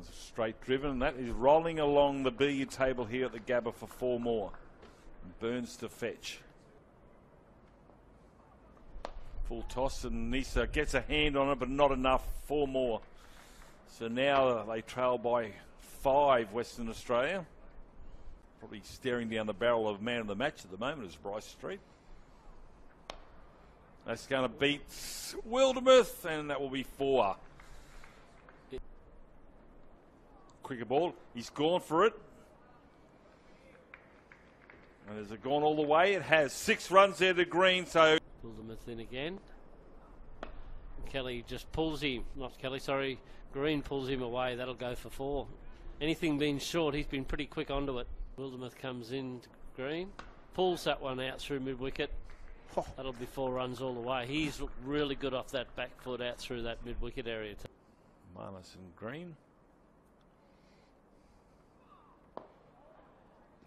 one's straight driven. And that is rolling along the billiard table here at the Gabba for four more. Burns to fetch. Full toss and Neser gets a hand on it, but not enough. Four more. So now they trail by five, Western Australia. Probably staring down the barrel of man of the match at the moment is Bryce Street. That's going to beat Wildermuth, and that will be four. Quicker ball. He's gone for it. And has it gone all the way? It has. Six runs there to green, so. Wildermuth in again. Kelly just pulls him. Not Kelly, sorry. Green pulls him away. That'll go for four. Anything being short, he's been pretty quick onto it. Wildermuth comes in to Green. Pulls that one out through mid wicket. That'll be four runs all the way. He's looked really good off that back foot out through that mid wicket area. Marnus and Green.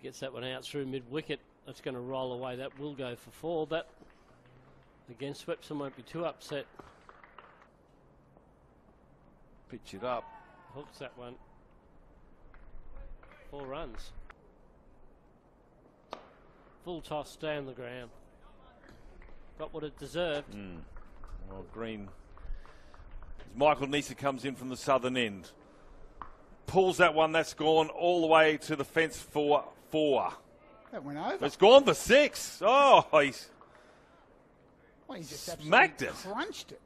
Gets that one out through mid wicket. That's going to roll away. That will go for four, but again, Swepson won't be too upset. Pitch it up. Hooks that one. Four runs. Full toss down the ground. Got what it deserved. Mm. Well, Green. As Michael Neser comes in from the southern end. Pulls that one. That's gone all the way to the fence for four. That went over. It's gone for six. Oh, he's well, he just smacked it. Crunched it.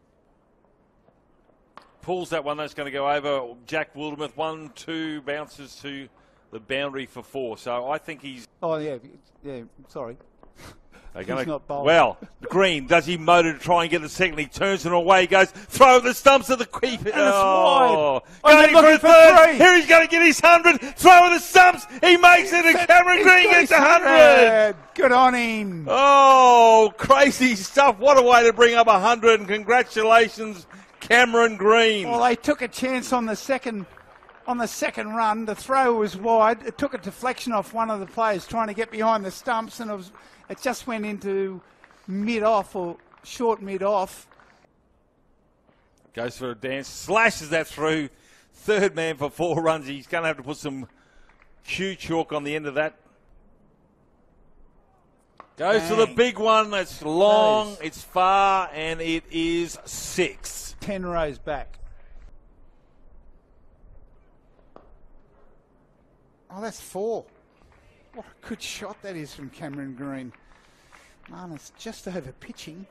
Pulls that one. That's going to go over. Jack Wildermuth. One, two bounces to the boundary for four. So I think he's. Oh yeah, yeah. Sorry. Gonna, well, Green does he motor to try and get the second? He turns it away. He goes throw the stumps of the keeper. oh, going oh, for a third. Three. Here he's going to get his hundred. Throw of the stumps. He makes it. And Cameron Green gets a hundred. Good on him. Oh, crazy stuff! What a way to bring up a hundred! And congratulations, Cameron Green. Well, they took a chance on the second on the second run. The throw was wide. It took a deflection off one of the players trying to get behind the stumps, and it, was, it just went into mid off or short mid off. Goes for a dance, slashes that through. Third man for four runs. He's going to have to put some cue chalk on the end of that. Goes Dang. to the big one. It's long, it's far, and it is six. Ten rows back. Oh, that's four. What a good shot that is from Cameron Green. Marnus just over pitching.